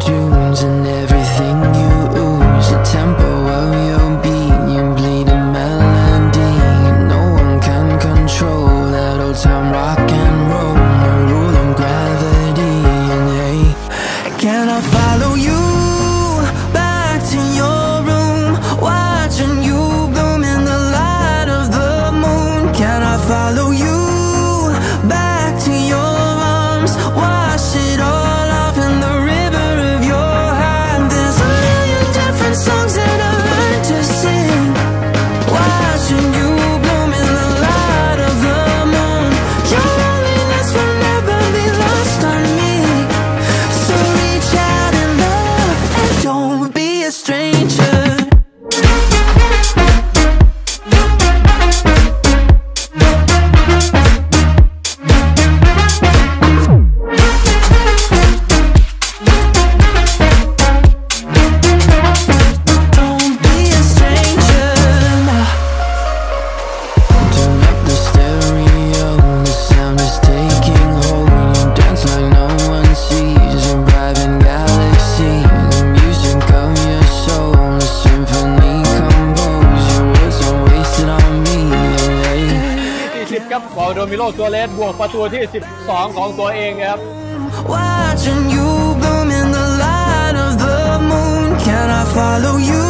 tunes and everything you ooze. The tempo ตัวเลสบวกประตูที่ 12 ของตัวเองครับ Watching you bloom in the light of the moon. Can I follow you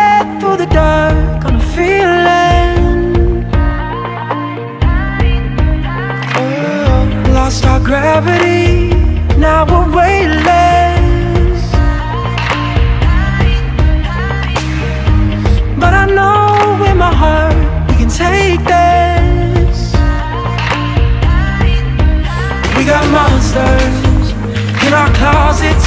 gravity, now we're weightless. But I know in my heart we can take this. We got monsters in our closets.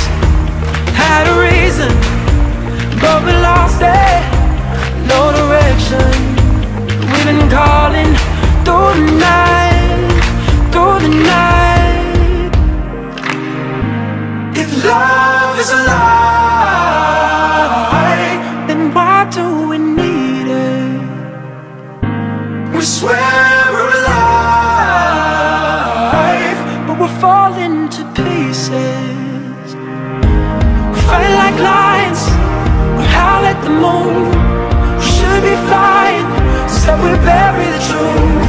We're falling to pieces. We fight like lions, we howl at the moon. We should be flying, so we bury the truth.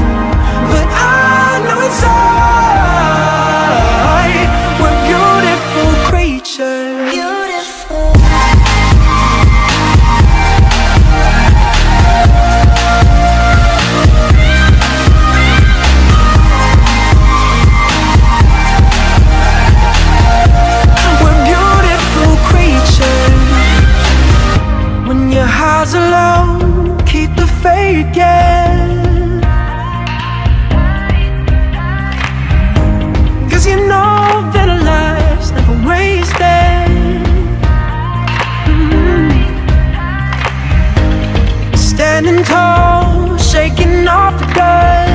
shaking off the dust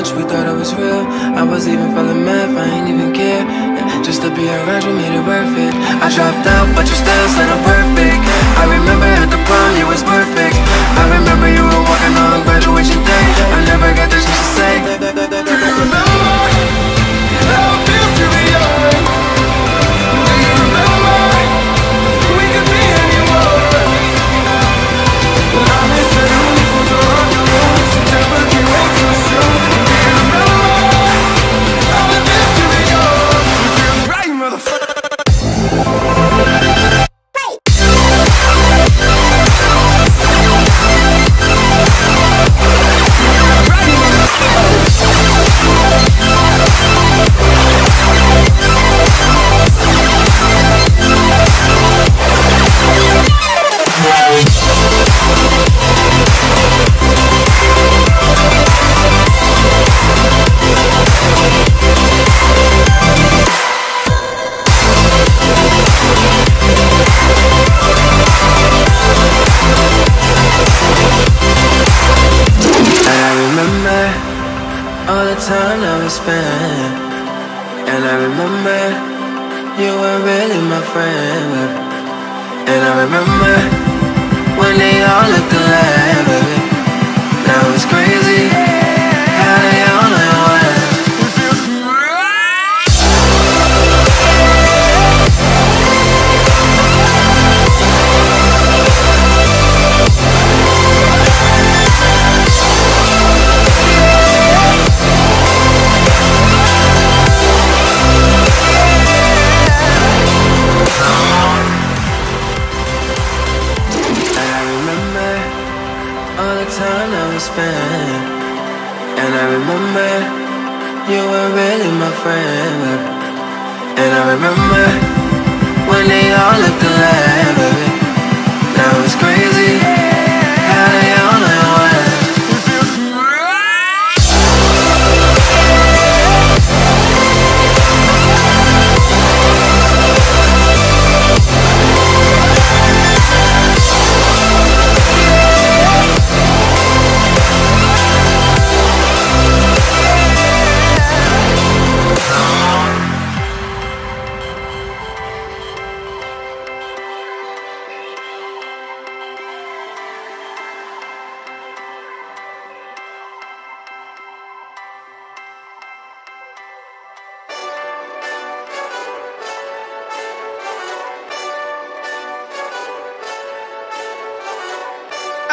much, we thought I was real. I was even falling math, I ain't even care. Just to be around you made it worth it. I dropped out, but you still said I'm perfect. I remember at the prom, you was perfect. I remember you were walking on graduation day. I never got the chance to say. my friend. And I remember when they all looked alike.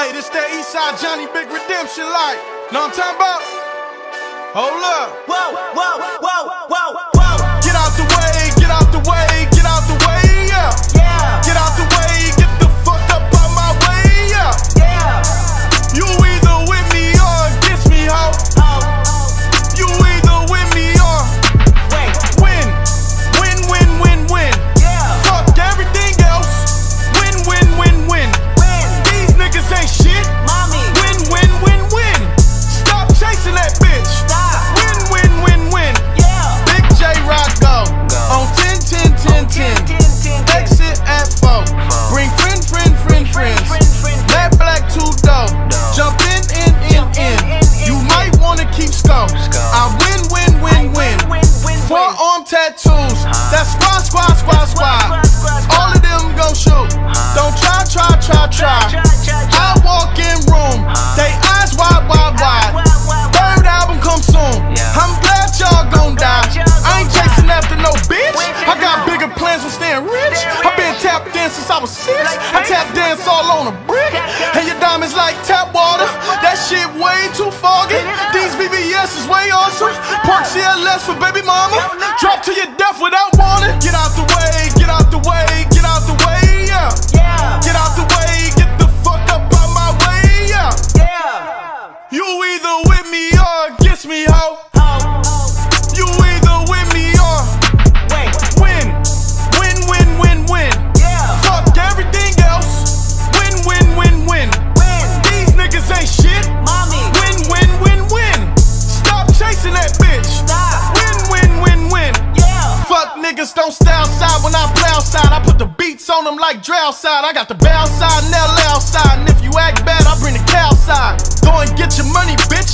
Hey, this that Eastside Johnny Big Redemption like. Know what I'm talking about? Hold up. Whoa, whoa, whoa, whoa, whoa. Get out the way, get out the way, These is way awesome. Park CLS for baby mama. Drop to your death without warning. Get out the way, get out the way, get out the way. Yeah, Get out the way,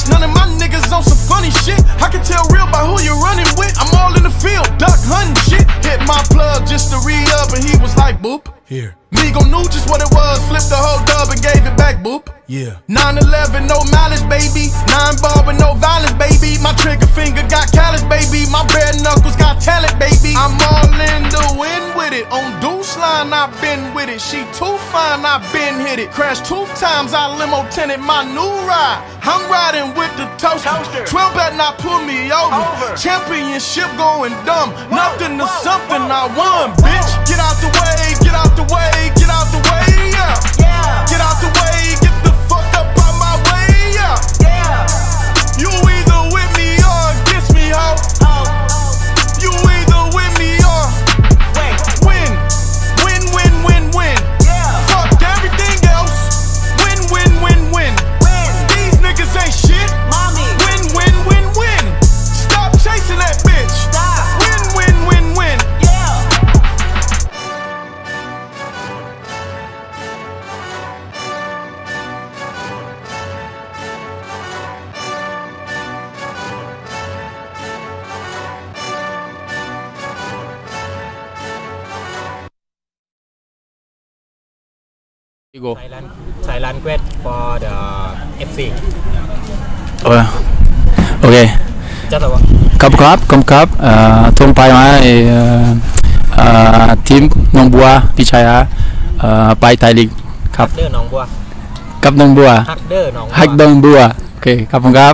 bitch. None of my niggas on some funny shit. I can tell real by who you're running with. I'm all in the field, duck hunting shit. Hit my plug just to re up, and he was like, boop. Here. Migo knew just what it was. Flipped the whole dub and gave it back, boop. Yeah. 9-11, no mileage, baby. Nine ball with no violence, baby. My trigger finger got callous, baby. My bare knuckles got talent, baby. I'm all in the wind with it. On deuce line, I've been with it. She too fine, I've been hit it. Crashed two times, I limo tenant my new ride. I'm riding with the toaster. Toaster. 12 better not pull me over. Over. Championship going dumb. Nothing to whoa, something, whoa, I won, whoa. bitch. Get out the way, get out the way, get out the way, yeah. Yeah, go. Thailand Thailand great for the FC เออโอเค chắc là ครับครับครับครับเอ่อทวงไปมาเอ่อเอ่อทีมหนองบัวพิชัยะเอ่อไปไทยลีกครับ Hack đơ nòng bùa กับหนองบัว Hack đơ nòng ฮัก bùa ดงบัว โอเค ครับผมครับ